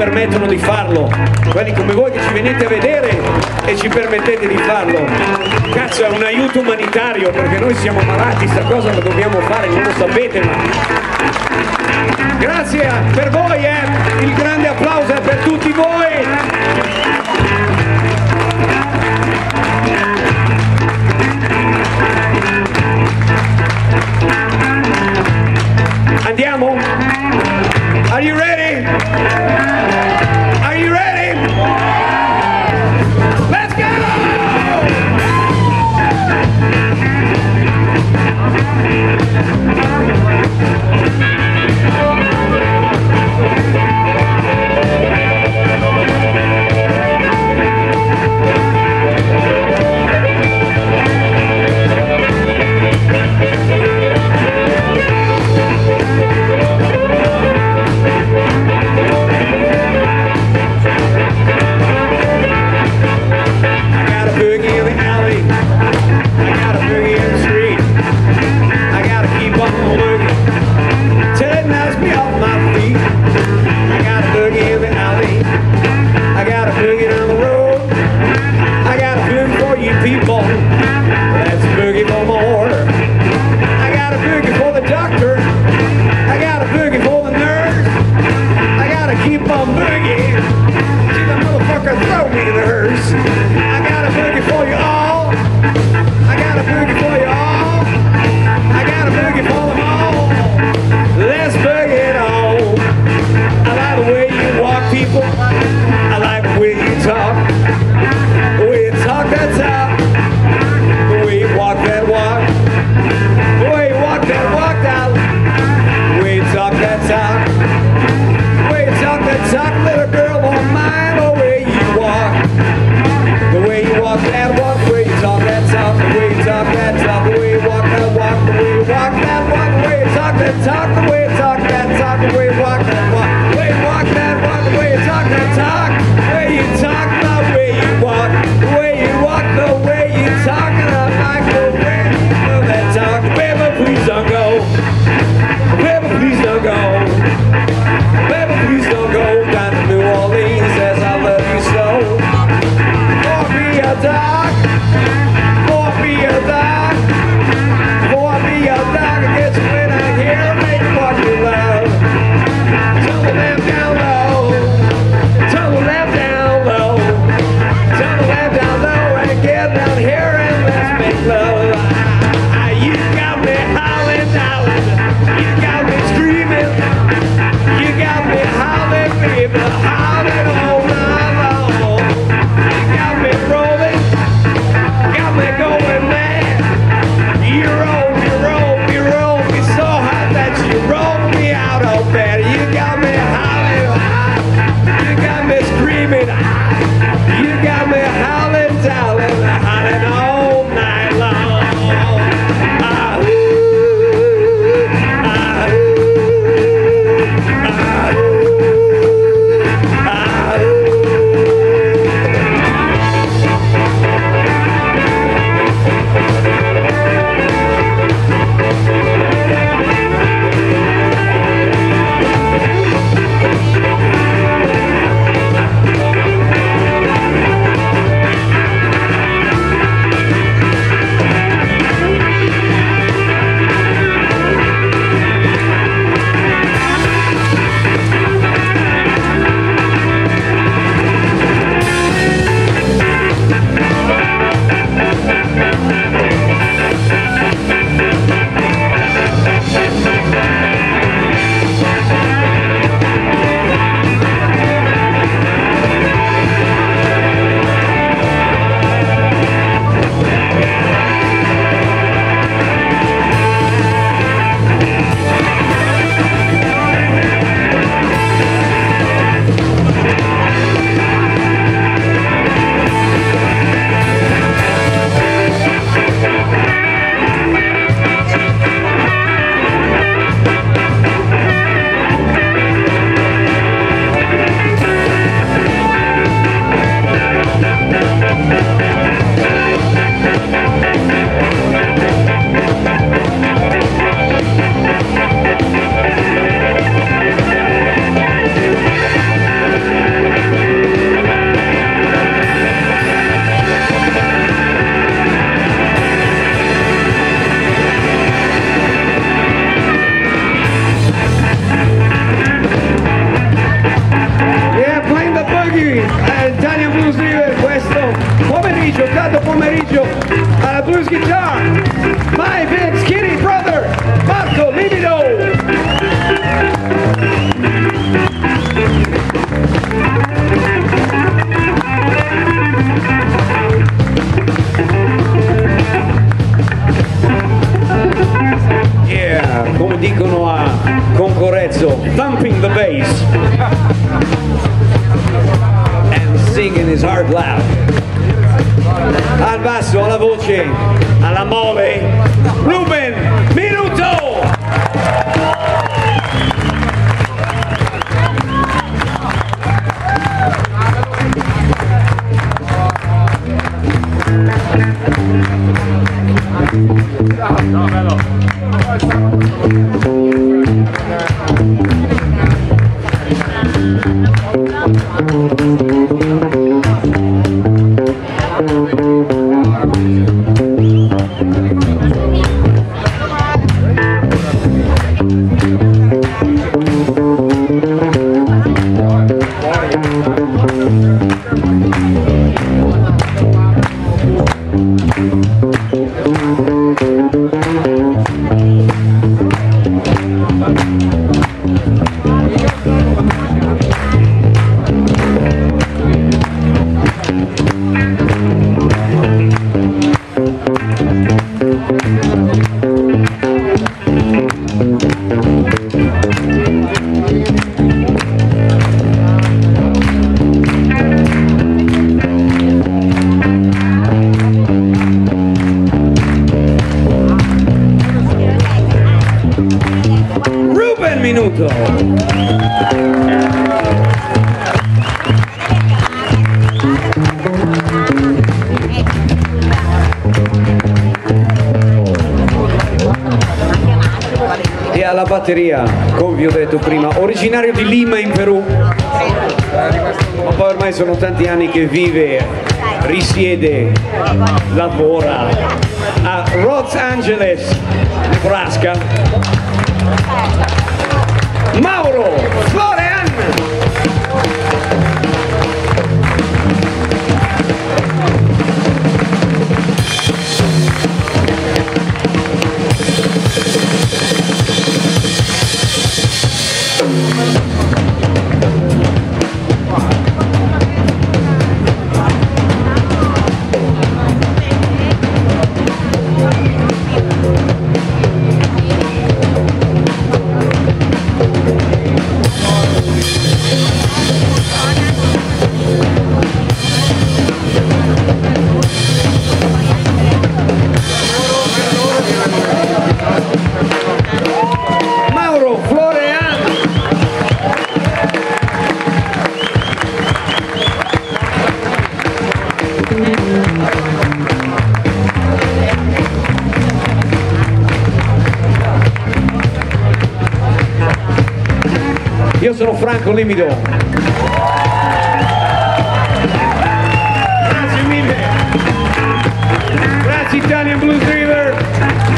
permettono di farlo, quelli come voi che ci venite a vedere e ci permettete di farlo. Cazzo è un aiuto umanitario perché noi siamo malati, sta cosa la dobbiamo fare, non lo sapete ma... Grazie per voi, eh? il grande applauso è per tutti voi! Hallelujah. blues guitar, my big skinny brother, Marco Libido. Yeah, come dicono a Concorezzo, thumping the bass. and singing his heart loud. Al basso, alla voce, alla mole, Ruben Minuto! Ruben alla batteria, come vi ho detto prima, originario di Lima in Perù, ma poi ormai sono tanti anni che vive, risiede, lavora a Los Angeles, Nebraska. Io sono Franco Limido. Grazie mille. Grazie Italian Blues River.